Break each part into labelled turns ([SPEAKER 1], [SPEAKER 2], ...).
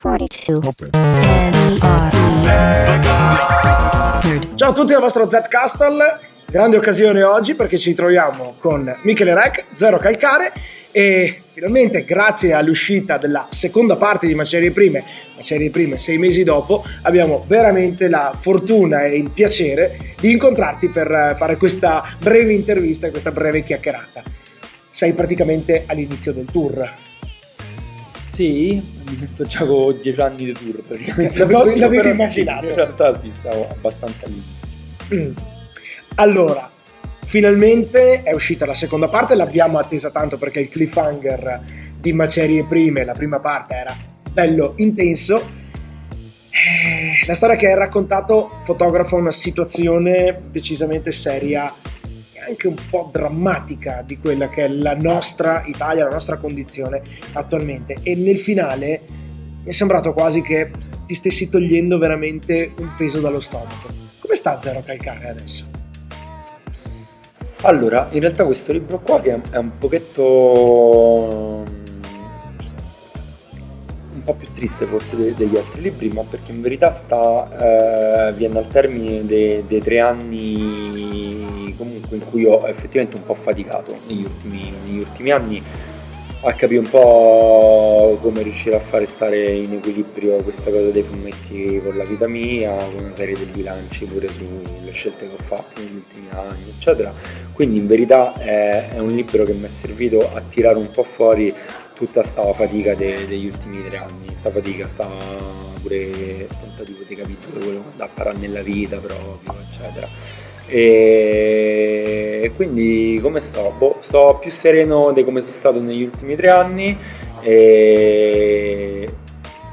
[SPEAKER 1] 42.
[SPEAKER 2] Ciao a tutti dal vostro Z Castle, grande occasione oggi perché ci troviamo con Michele Rec, Zero Calcare e finalmente grazie all'uscita della seconda parte di Macerie Prime, Macerie Prime sei mesi dopo, abbiamo veramente la fortuna e il piacere di incontrarti per fare questa breve intervista e questa breve chiacchierata. Sei praticamente all'inizio del tour.
[SPEAKER 3] Sì, mi sento già con dieci anni di tour praticamente.
[SPEAKER 2] L'avevo-
[SPEAKER 3] sì,
[SPEAKER 2] immaginato?
[SPEAKER 3] in realtà sì, stavo abbastanza all'inizio.
[SPEAKER 2] Mm. Allora, finalmente è uscita la seconda parte, l'abbiamo attesa tanto perché il cliffhanger di Macerie Prime, la prima parte era bello intenso. Eh, La storia che hai raccontato fotografa una situazione decisamente seria anche un po' drammatica di quella che è la nostra Italia, la nostra condizione attualmente. E nel finale mi è sembrato quasi che ti stessi togliendo veramente un peso dallo stomaco. Come sta Zero Calcare adesso?
[SPEAKER 3] Allora, in realtà questo libro qua che è un pochetto mm, un po' più triste forse de- degli altri libri, ma perché in verità sta eh, viene al termine de- dei tre anni comunque in cui ho effettivamente un po' faticato negli ultimi, negli ultimi anni a capire un po' come riuscire a fare stare in equilibrio questa cosa dei fumetti con la vita mia, con una serie di bilanci pure sulle scelte che ho fatto negli ultimi anni, eccetera. Quindi in verità è, è un libro che mi è servito a tirare un po' fuori tutta sta fatica de- degli ultimi tre anni, sta fatica, sta pure tentativo di capire tutto quello da imparare nella vita proprio, eccetera. E quindi come sto? Boh, sto più sereno di come sono stato negli ultimi tre anni e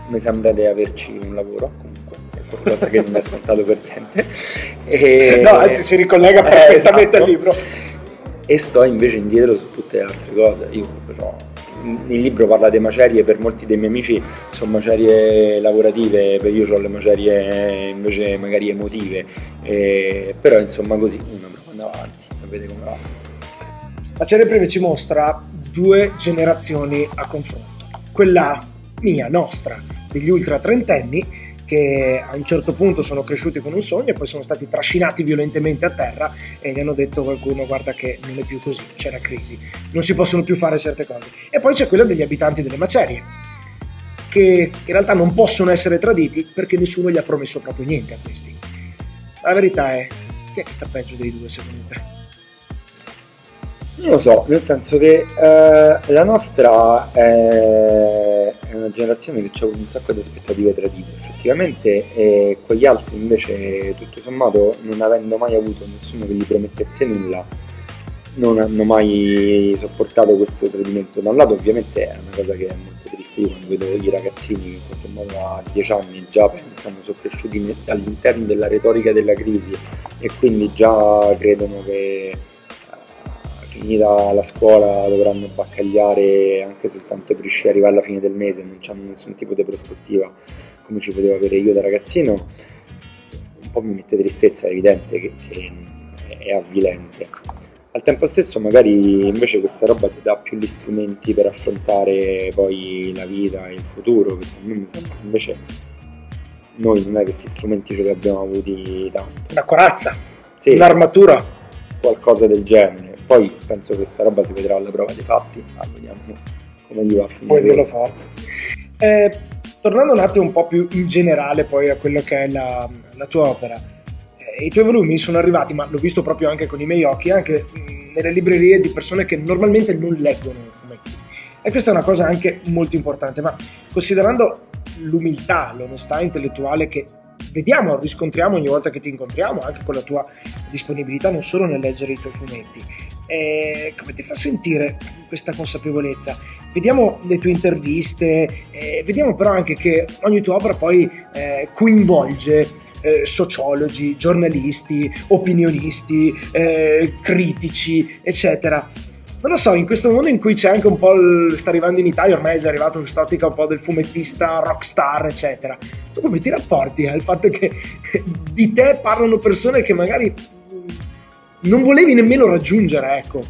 [SPEAKER 3] mi sembra di averci un lavoro comunque, è qualcosa che non è scontato per niente. E-
[SPEAKER 2] No, anzi si ricollega
[SPEAKER 3] Eh,
[SPEAKER 2] perfettamente
[SPEAKER 3] esatto.
[SPEAKER 2] al libro.
[SPEAKER 3] E sto invece indietro su tutte le altre cose. Io però il libro parla di macerie, per molti dei miei amici sono macerie lavorative, per io ho le macerie invece magari emotive. E- però insomma così uno prova avanti e vede come va.
[SPEAKER 2] Macerie Prime ci mostra due generazioni a confronto. Quella mia, nostra, degli ultra trentenni, che a un certo punto sono cresciuti con un sogno e poi sono stati trascinati violentemente a terra e gli hanno detto qualcuno guarda che non è più così, c'è la crisi, non si possono più fare certe cose. E poi c'è quella degli abitanti delle macerie, che in realtà non possono essere traditi perché nessuno gli ha promesso proprio niente a questi. La verità è, chi è che sta peggio dei due secondo te?
[SPEAKER 3] Non lo so, nel senso che eh, la nostra è, è una generazione che ha avuto un sacco di aspettative tradite effettivamente e quegli altri invece tutto sommato non avendo mai avuto nessuno che gli promettesse nulla non hanno mai sopportato questo tradimento. Da un lato ovviamente è una cosa che è molto triste, io quando vedo i ragazzini che in qualche modo a 10 anni già pensano, sono cresciuti all'interno della retorica della crisi e quindi già credono che finita la scuola dovranno baccagliare anche soltanto per riuscire ad arrivare alla fine del mese, non hanno nessun tipo di prospettiva come ci potevo avere io da ragazzino, un po' mi mette tristezza, è evidente che, che è avvilente. Al tempo stesso magari invece questa roba ti dà più gli strumenti per affrontare poi la vita e il futuro, perché a me mi sembra che invece noi non è che questi strumenti ce li abbiamo avuti tanto.
[SPEAKER 2] Una corazza,
[SPEAKER 3] Sì,
[SPEAKER 2] un'armatura.
[SPEAKER 3] qualcosa del genere. Poi penso che sta roba si vedrà alla prova dei fatti, ma vediamo come gli va a finire.
[SPEAKER 2] puoi dirlo forte. Eh, tornando un attimo un po' più in generale poi a quello che è la, la tua opera, eh, i tuoi volumi sono arrivati, ma l'ho visto proprio anche con i miei occhi, anche mh, nelle librerie di persone che normalmente non leggono i fumetti. E questa è una cosa anche molto importante, ma considerando l'umiltà, l'onestà intellettuale che vediamo, riscontriamo ogni volta che ti incontriamo, anche con la tua disponibilità non solo nel leggere i tuoi fumetti, eh, come ti fa sentire questa consapevolezza? Vediamo le tue interviste, eh, vediamo però anche che ogni tua opera poi eh, coinvolge eh, sociologi, giornalisti, opinionisti, eh, critici, eccetera. Non lo so, in questo mondo in cui c'è anche un po' il, sta arrivando in Italia, ormai è già arrivato quest'ottica un po' del fumettista rockstar, eccetera. Tu come ti rapporti al fatto che di te parlano persone che magari non volevi nemmeno raggiungere, ecco.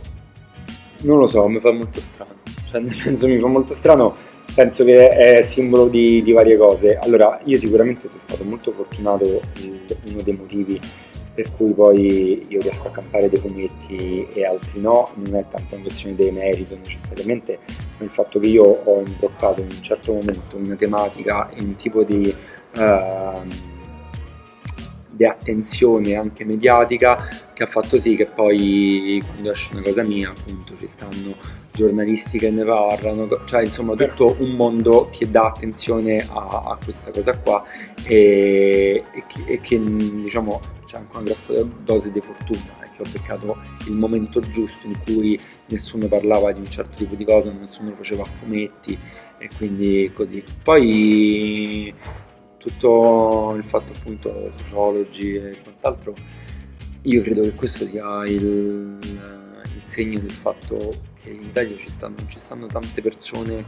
[SPEAKER 3] Non lo so, mi fa molto strano. Cioè, nel senso mi fa molto strano penso che è simbolo di, di, varie cose. Allora, io sicuramente sono stato molto fortunato, uno dei motivi per cui poi io riesco a campare dei fumetti e altri no, non è tanto una questione di merito necessariamente, ma il fatto che io ho imbroccato in un certo momento una tematica e un tipo di... Uh, di attenzione anche mediatica che ha fatto sì che poi quando esce una cosa mia appunto ci stanno giornalisti che ne parlano, cioè insomma tutto un mondo che dà attenzione a, a questa cosa qua e, e, che, e, che, diciamo c'è anche una grossa dose di fortuna che ho beccato il momento giusto in cui nessuno parlava di un certo tipo di cosa, nessuno faceva fumetti e quindi così. Poi tutto il fatto appunto sociologi e quant'altro, io credo che questo sia il, il segno del fatto che in Italia ci stanno, ci stanno tante persone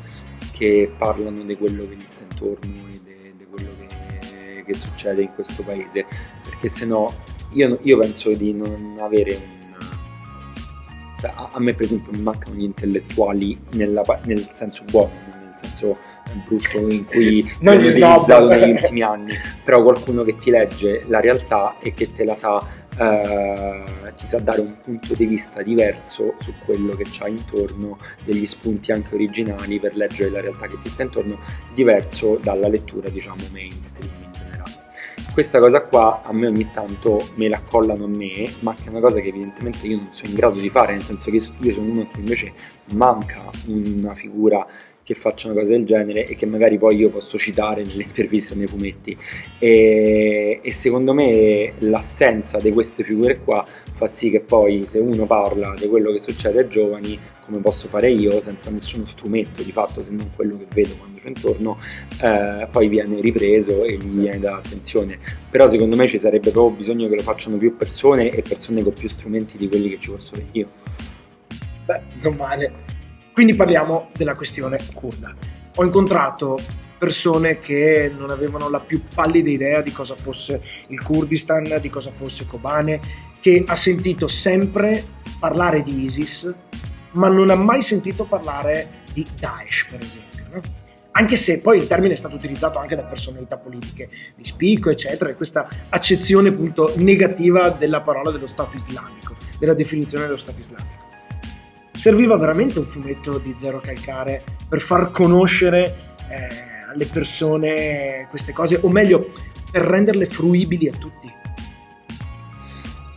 [SPEAKER 3] che parlano di quello che gli sta intorno e di quello che, che, succede in questo paese, perché se no io, io penso di non avere un cioè, a me per esempio mancano gli intellettuali nella, nel senso buono, nel senso brutto in cui non viene utilizzato negli ultimi anni, però qualcuno che ti legge la realtà e che te la sa, eh, ti sa dare un punto di vista diverso su quello che c'ha intorno, degli spunti anche originali per leggere la realtà che ti sta intorno, diverso dalla lettura diciamo mainstream in generale. Questa cosa qua a me ogni tanto me la collano a me, ma che è una cosa che evidentemente io non sono in grado di fare, nel senso che io sono uno che invece manca una figura che facciano cose del genere e che magari poi io posso citare nelle interviste o nei fumetti. E, e, secondo me l'assenza di queste figure qua fa sì che poi se uno parla di quello che succede ai giovani come posso fare io senza nessuno strumento di fatto se non quello che vedo quando c'è intorno eh, poi viene ripreso e gli viene data attenzione. Però secondo me ci sarebbe proprio bisogno che lo facciano più persone e persone con più strumenti di quelli che ci posso avere io.
[SPEAKER 2] Beh non male quindi parliamo della questione kurda. Ho incontrato persone che non avevano la più pallida idea di cosa fosse il Kurdistan, di cosa fosse Kobane, che ha sentito sempre parlare di ISIS, ma non ha mai sentito parlare di Daesh, per esempio. No? Anche se poi il termine è stato utilizzato anche da personalità politiche di spicco, eccetera, e questa accezione appunto negativa della parola dello Stato islamico, della definizione dello Stato islamico serviva veramente un fumetto di Zero Calcare per far conoscere eh, alle persone queste cose, o meglio, per renderle fruibili a tutti.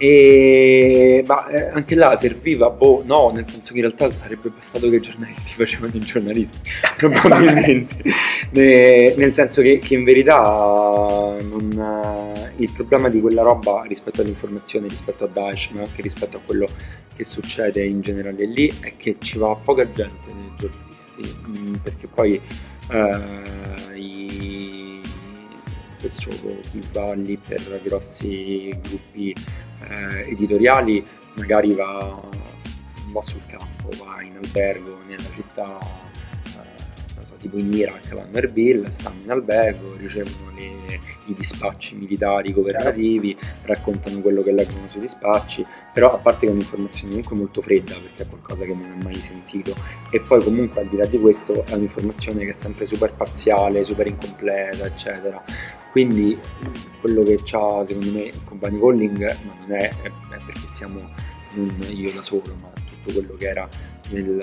[SPEAKER 3] E, ma eh, anche là serviva, boh, no, nel senso che in realtà sarebbe bastato che i giornalisti facevano i giornalisti, probabilmente. ne, nel senso che, che in verità non, il problema di quella roba rispetto all'informazione, rispetto a Daesh, ma anche rispetto a quello che succede in generale lì, è che ci va poca gente nei giornalisti, mm, perché poi eh, i spesso chi va lì per grossi gruppi eh, editoriali magari va, va sul campo, va in albergo nella città so, tipo in Iraq vanno a Erbil, stanno in albergo, ricevono le, i dispacci militari governativi, raccontano quello che leggono sui dispacci, però a parte che è un'informazione comunque molto fredda perché è qualcosa che non ha mai sentito e poi comunque al di là di questo è un'informazione che è sempre super parziale, super incompleta, eccetera. Quindi quello che ha secondo me il company calling ma non è, è perché siamo non io da solo, ma tutto quello che era nel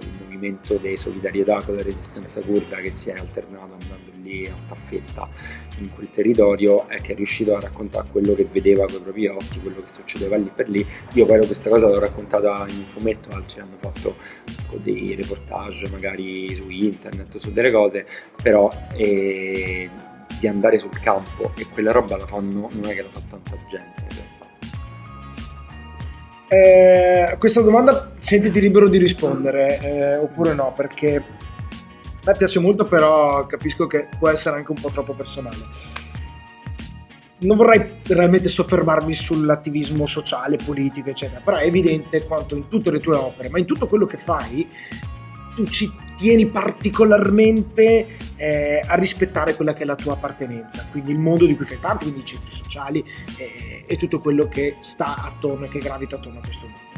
[SPEAKER 3] il movimento di solidarietà con la resistenza kurda che si è alternato andando lì a staffetta in quel territorio e che è riuscito a raccontare quello che vedeva con i propri occhi, quello che succedeva lì per lì. Io poi questa cosa l'ho raccontata in un fumetto, altri hanno fatto dei reportage magari su internet, su delle cose, però eh, di andare sul campo e quella roba la fanno, non è che la fa tanta gente
[SPEAKER 2] eh, questa domanda sentiti libero di rispondere eh, oppure no, perché a me piace molto, però capisco che può essere anche un po' troppo personale. Non vorrei realmente soffermarmi sull'attivismo sociale, politico, eccetera, però è evidente quanto in tutte le tue opere, ma in tutto quello che fai, tu ci tieni particolarmente eh, a rispettare quella che è la tua appartenenza, quindi il mondo di cui fai parte, quindi i centri sociali eh, e tutto quello che sta attorno e che gravita attorno a questo mondo.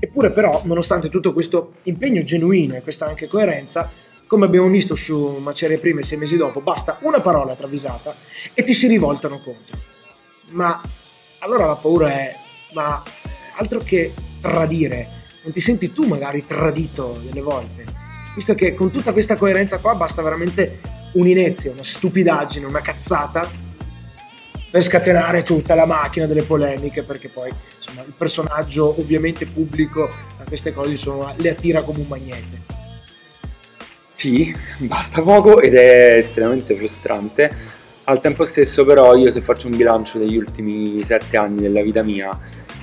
[SPEAKER 2] Eppure però, nonostante tutto questo impegno genuino e questa anche coerenza, come abbiamo visto su Macerie Prime sei mesi dopo, basta una parola travisata e ti si rivoltano contro. Ma allora la paura è, ma altro che tradire, non ti senti tu magari tradito delle volte? Visto che con tutta questa coerenza qua basta veramente un'inezia, una stupidaggine, una cazzata per scatenare tutta la macchina delle polemiche, perché poi insomma, il personaggio ovviamente pubblico a queste cose insomma, le attira come un magnete.
[SPEAKER 3] Sì, basta poco ed è estremamente frustrante. Al tempo stesso però io se faccio un bilancio degli ultimi sette anni della vita mia,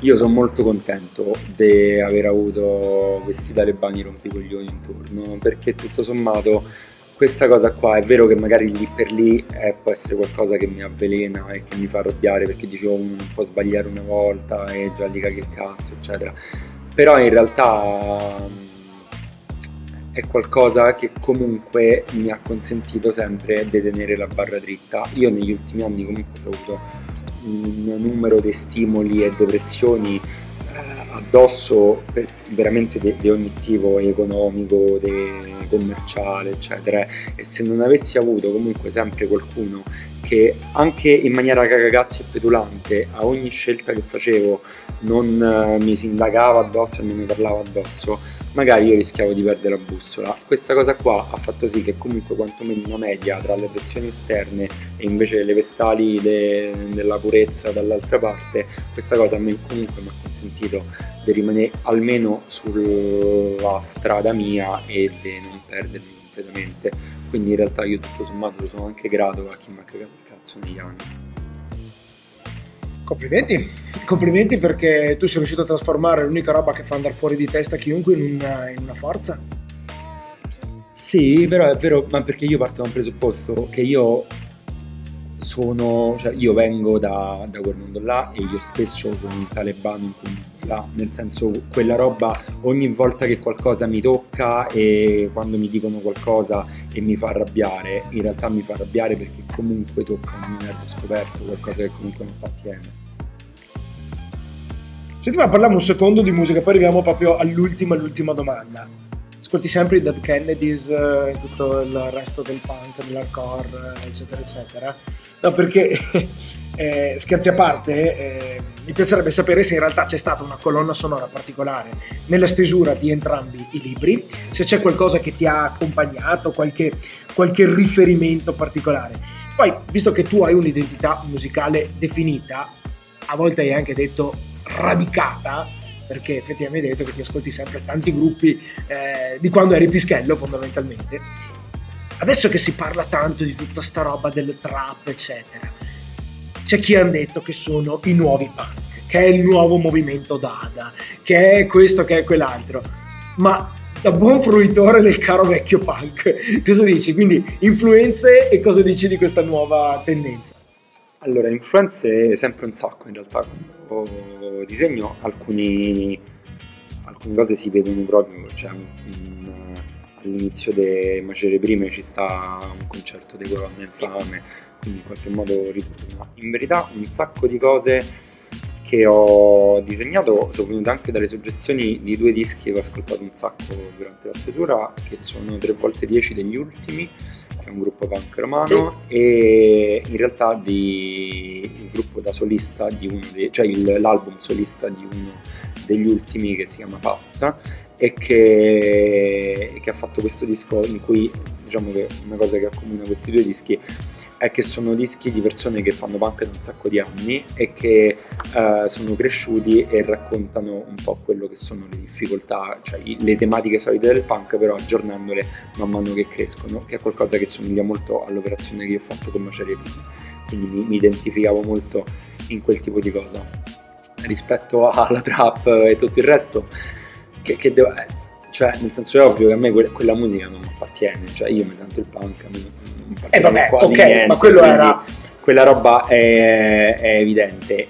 [SPEAKER 3] io sono molto contento di aver avuto questi talebani rompicoglioni intorno, perché tutto sommato questa cosa qua è vero che magari lì per lì eh, può essere qualcosa che mi avvelena e che mi fa arrabbiare perché dicevo uno non può sbagliare una volta e già caghi il cazzo, eccetera. Però in realtà è qualcosa che comunque mi ha consentito sempre di tenere la barra dritta. Io negli ultimi anni comunque ho avuto un numero di stimoli e depressioni eh, addosso veramente di, ogni tipo economico, commerciale, eccetera. E se non avessi avuto comunque sempre qualcuno che anche in maniera cagagazzi e petulante a ogni scelta che facevo non eh, mi sindacava addosso e non mi parlava addosso, magari io rischiavo di perdere la bussola. Questa cosa qua ha fatto sì che comunque quantomeno una media tra le pressioni esterne e invece le vestali de, della purezza dall'altra parte, questa cosa a me comunque mi ha consentito di rimanere almeno sulla strada mia e di non perdermi completamente. Quindi in realtà io tutto sommato sono anche grato a chi mi ha cagato il cazzo negli anni.
[SPEAKER 2] Complimenti, complimenti perché tu sei riuscito a trasformare l'unica roba che fa andare fuori di testa chiunque in una, in una forza.
[SPEAKER 3] Sì, però è vero, ma perché io parto da un presupposto che io sono, cioè io vengo da, da, quel mondo là e io stesso sono un talebano in comunità, nel senso quella roba ogni volta che qualcosa mi tocca e quando mi dicono qualcosa e mi fa arrabbiare, in realtà mi fa arrabbiare perché comunque tocca un nervo scoperto, qualcosa che comunque non appartiene.
[SPEAKER 2] Senti, ma parliamo un secondo di musica, poi arriviamo proprio all'ultima, all'ultima domanda. Ascolti sempre i Dead Kennedys e eh, tutto il resto del punk, dell'hardcore, eccetera, eccetera No, perché eh, scherzi a parte, eh, mi piacerebbe sapere se in realtà c'è stata una colonna sonora particolare nella stesura di entrambi i libri, se c'è qualcosa che ti ha accompagnato, qualche, qualche riferimento particolare. Poi, visto che tu hai un'identità musicale definita, a volte hai anche detto radicata, perché effettivamente hai detto che ti ascolti sempre tanti gruppi eh, di quando eri pischello fondamentalmente adesso che si parla tanto di tutta sta roba del trap, eccetera, c'è chi ha detto che sono i nuovi punk, che è il nuovo movimento Dada, che è questo, che è quell'altro. Ma da buon fruitore del caro vecchio punk, cosa dici? Quindi influenze e cosa dici di questa nuova tendenza?
[SPEAKER 3] Allora, influenze sempre un sacco in realtà. Quando disegno alcuni, alcune cose si vedono proprio, cioè un all'inizio delle Macerie Prime ci sta un concerto di colonna infame, quindi in qualche modo ritorna. In verità un sacco di cose che ho disegnato sono venute anche dalle suggestioni di due dischi che ho ascoltato un sacco durante la stesura, che sono 3x10 degli ultimi, che è un gruppo punk romano, e in realtà di, il gruppo da solista di uno dei, cioè il, l'album solista di uno degli ultimi che si chiama Patta e che, che, ha fatto questo disco in cui diciamo che una cosa che accomuna questi due dischi è che sono dischi di persone che fanno punk da un sacco di anni e che eh, sono cresciuti e raccontano un po' quello che sono le difficoltà, cioè le tematiche solite del punk, però aggiornandole man mano che crescono, che è qualcosa che somiglia molto all'operazione che io ho fatto con Macerie prima. Quindi mi, mi identificavo molto in quel tipo di cosa. Rispetto alla trap e tutto il resto, che, che devo, eh, cioè nel senso è ovvio che a me que- quella musica non mi appartiene, cioè io mi sento il punk, a me non, non
[SPEAKER 2] eh vabbè, quasi ok, niente, ma quello era...
[SPEAKER 3] Quella roba è, è evidente.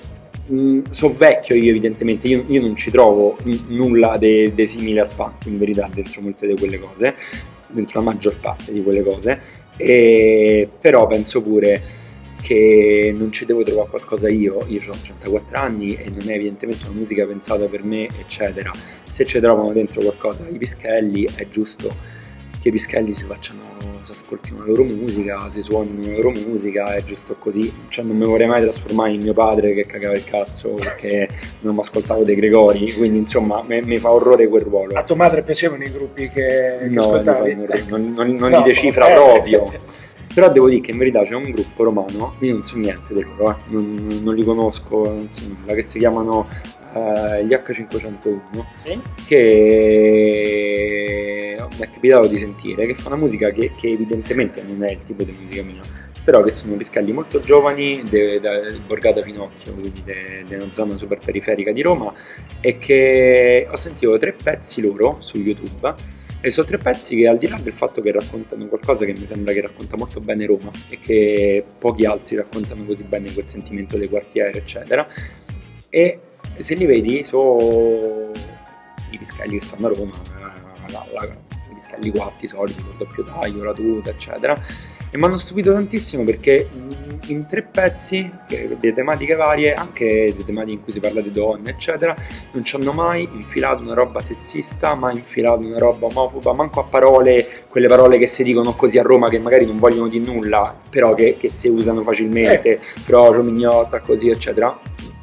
[SPEAKER 3] Mm, so vecchio io evidentemente, io, io non ci trovo n- nulla di simile al punk in verità dentro molte di quelle cose, dentro la maggior parte di quelle cose, e, però penso pure che non ci devo trovare qualcosa io, io ho 34 anni e non è evidentemente una musica pensata per me, eccetera. Se ci trovano dentro qualcosa i pischelli è giusto che i pischelli si facciano, si ascoltino la loro musica, si suonino la loro musica, è giusto così. Cioè non mi vorrei mai trasformare in mio padre che cagava il cazzo perché non mi ascoltavo dei Gregori, quindi insomma mi fa orrore quel ruolo.
[SPEAKER 2] A tua madre piacevano i gruppi che, che
[SPEAKER 3] no,
[SPEAKER 2] ascoltavi?
[SPEAKER 3] Non, non, non, no, li decifra proprio. Però devo dire che in verità c'è un gruppo romano, io non so niente di loro, eh. non, non, li conosco, non so nulla, che si chiamano uh, gli H501, sì? che mi è capitato di sentire, che fa una musica che, che, evidentemente non è il tipo di musica mia, però che sono piscalli molto giovani, da Borgata Finocchio, quindi di una zona super periferica di Roma, e che ho sentito tre pezzi loro su YouTube e sono tre pezzi che al di là del fatto che raccontano qualcosa che mi sembra che racconta molto bene Roma e che pochi altri raccontano così bene quel sentimento dei quartieri, eccetera, e se li vedi sono i pischelli che stanno a Roma, la, la, i pischelli quatti soliti, il doppio taglio, la tuta, eccetera, e mi hanno stupito tantissimo perché in tre pezzi di tematiche varie, anche di tematiche in cui si parla di donne, eccetera, non ci hanno mai infilato una roba sessista, mai infilato una roba omofoba, manco a parole, quelle parole che si dicono così a Roma che magari non vogliono di nulla, però che, che si usano facilmente, sì. frocio, mignotta, così, eccetera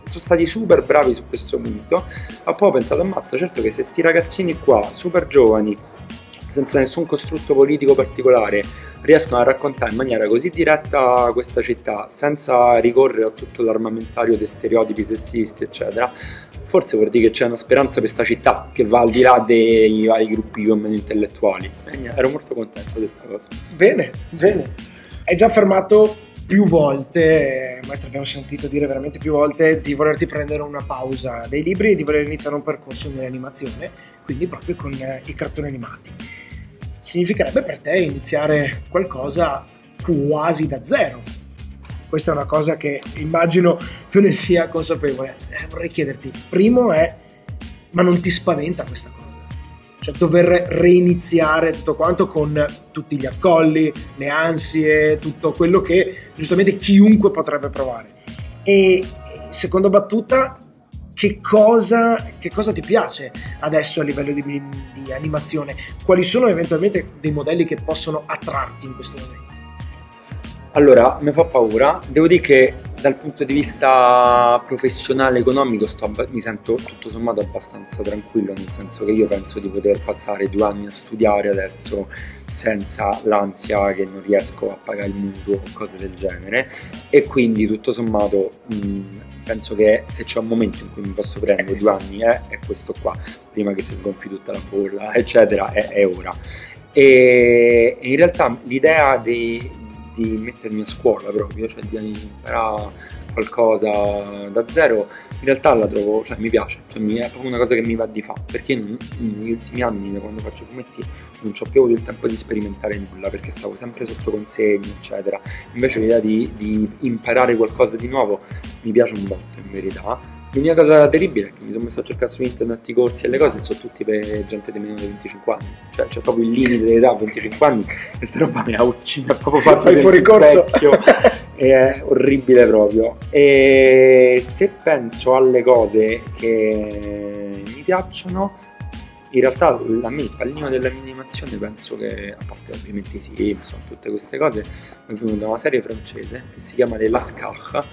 [SPEAKER 3] sono stati super bravi su questo punto. Ma poi ho pensato, ammazza, certo che se sti ragazzini qua, super giovani, senza nessun costrutto politico particolare, riescono a raccontare in maniera così diretta questa città, senza ricorrere a tutto l'armamentario dei stereotipi sessisti, eccetera, forse vuol dire che c'è una speranza per questa città che va al di là dei vari gruppi più o meno intellettuali. E ero molto contento di questa cosa.
[SPEAKER 2] Bene, bene. Hai già affermato più volte, ma ti abbiamo sentito dire veramente più volte, di volerti prendere una pausa dai libri e di voler iniziare un percorso nell'animazione, quindi proprio con eh, i cartoni animati significherebbe per te iniziare qualcosa quasi da zero. Questa è una cosa che immagino tu ne sia consapevole. Eh, vorrei chiederti, primo è, ma non ti spaventa questa cosa? Cioè dover reiniziare tutto quanto con tutti gli accolli, le ansie, tutto quello che giustamente chiunque potrebbe provare. E seconda battuta, che cosa, che cosa, ti piace adesso a livello di, di, animazione? Quali sono eventualmente dei modelli che possono attrarti in questo momento?
[SPEAKER 3] Allora, mi fa paura. Devo dire che dal punto di vista professionale economico mi sento tutto sommato abbastanza tranquillo, nel senso che io penso di poter passare due anni a studiare adesso senza l'ansia che non riesco a pagare il mutuo o cose del genere e quindi tutto sommato mh, penso che se c'è un momento in cui mi posso prendere due anni eh, è questo qua, prima che si sgonfi tutta la bolla, eccetera, è, è ora. E, in realtà l'idea di, di, mettermi a scuola proprio, cioè di imparare qualcosa da zero, in realtà la trovo, cioè mi piace, cioè, è proprio una cosa che mi va di fare, perché negli ultimi anni, da quando faccio fumetti, non ho più avuto il tempo di sperimentare nulla, perché stavo sempre sotto consegni, eccetera. Invece l'idea di, di imparare qualcosa di nuovo mi piace un botto, in verità. L'unica cosa terribile è che mi sono messo a cercare su internet i corsi e le cose e sono tutti per gente di meno di 25 anni. Cioè c'è proprio il limite dell'età, 25 anni. Questa roba mi ha ucciso, mi ha proprio fatto
[SPEAKER 2] Fai fuori corso.
[SPEAKER 3] È orribile proprio. E se penso alle cose che mi piacciono, in realtà a me il pallino dell'animazione penso che, a parte ovviamente i Simpson, tutte queste cose, mi è venuta una serie francese che si chiama Le Lascar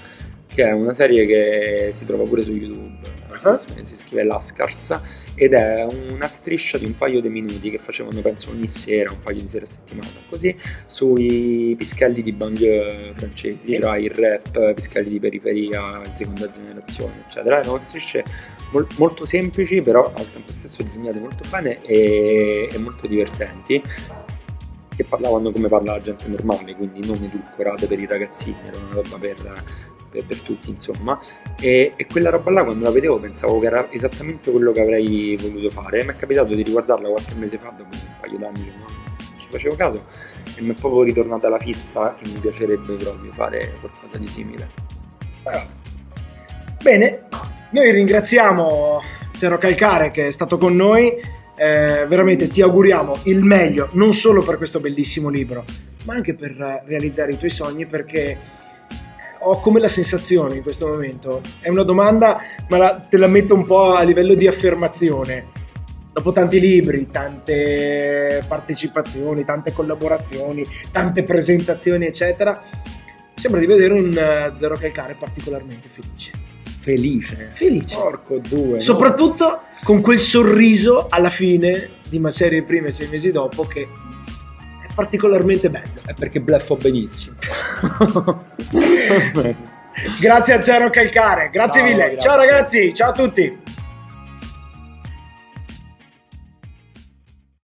[SPEAKER 3] che è una serie che si trova pure su YouTube, uh-huh. si, scrive Lascars, ed è una striscia di un paio di minuti che facevano penso ogni sera, un paio di sere a settimana, così, sui pischelli di banlieue francesi, tra il rap, pischelli di periferia, seconda generazione, eccetera. Erano strisce mol- molto semplici, però al tempo stesso disegnate molto bene e, e molto divertenti che parlavano come parla la gente normale, quindi non edulcorate per i ragazzini, era una roba per per, per tutti insomma. E, e, quella roba là quando la vedevo pensavo che era esattamente quello che avrei voluto fare. Mi è capitato di riguardarla qualche mese fa dopo un paio d'anni che non ci facevo caso e mi è proprio ritornata la fissa che mi piacerebbe proprio fare qualcosa di simile.
[SPEAKER 2] Bene noi ringraziamo Zero Calcare che è stato con noi eh, veramente ti auguriamo il meglio non solo per questo bellissimo libro ma anche per realizzare i tuoi sogni perché ho come la sensazione in questo momento, è una domanda ma la, te la metto un po' a livello di affermazione, dopo tanti libri, tante partecipazioni, tante collaborazioni, tante presentazioni, eccetera, sembra di vedere un eh, Zero Calcare particolarmente felice.
[SPEAKER 3] Felice.
[SPEAKER 2] Felice.
[SPEAKER 3] Porco due. no?
[SPEAKER 2] Soprattutto con quel sorriso alla fine di Macerie prima e sei mesi dopo che è particolarmente bello.
[SPEAKER 3] È perché bleffo benissimo.
[SPEAKER 2] Grazie a Zero Calcare, grazie
[SPEAKER 3] Ciao,
[SPEAKER 2] mille.
[SPEAKER 3] grazie.
[SPEAKER 2] Ciao ragazzi, ciao a tutti.